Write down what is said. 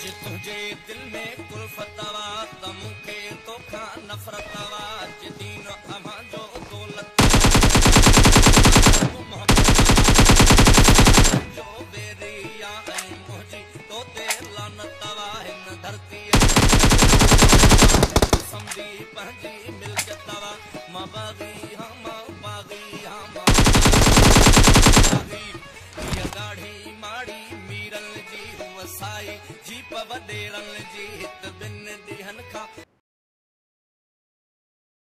जे तुंहिंजे दिल में कुल्फतवा त मूंखे तोखां नफ़रतवा, जे दीन अमां जो दौलत जो बेरिया ऐं मुंहिंजी तो ते लानतवा, हिन धरतीअ सम्झी पंहिंजी मिल्कियतवा माँ बाग़ी साई जी पव डेरनि जी हित बिन